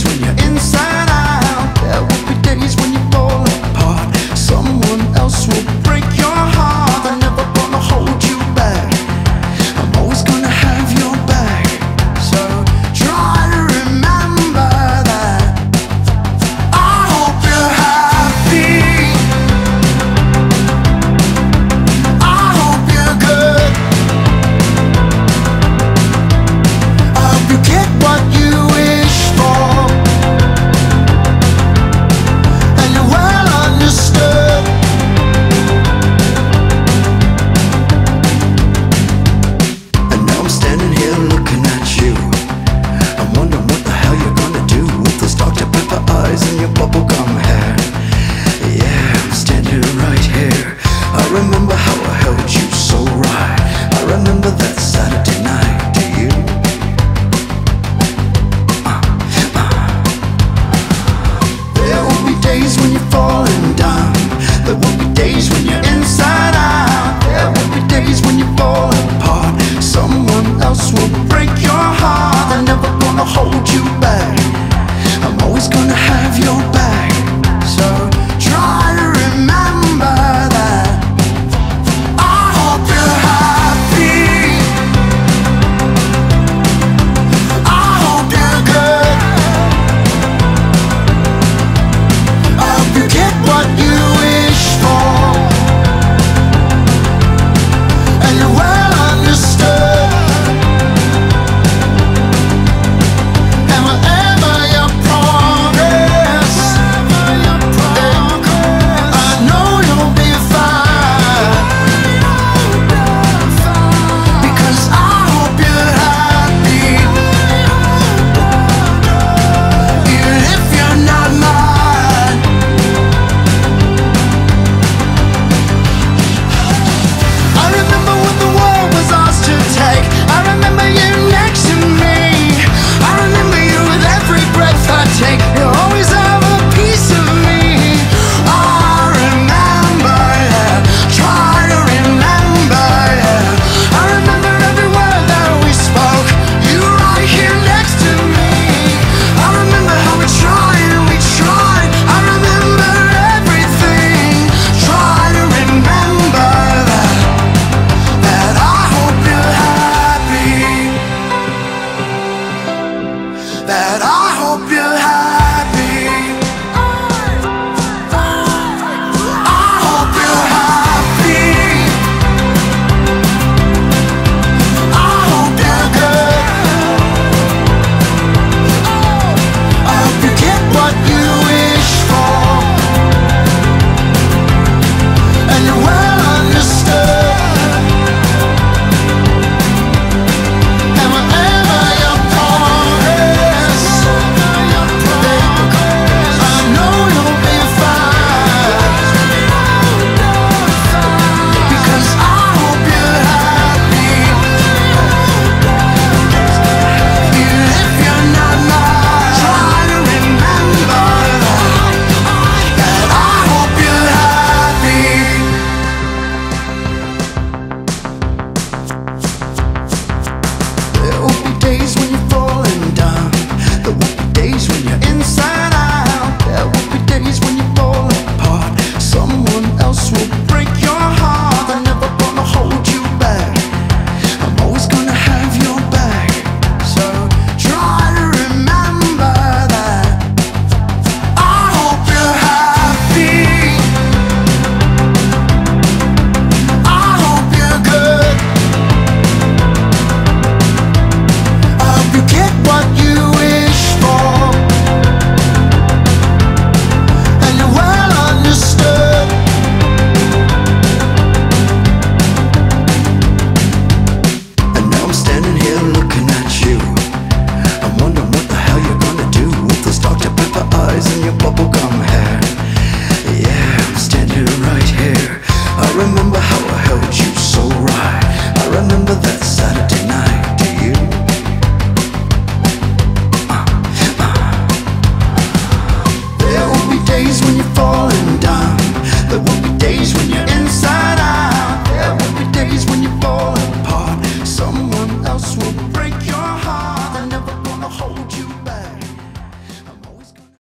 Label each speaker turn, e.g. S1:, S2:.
S1: when you're inside out. There will be days when you fall apart. Someone else will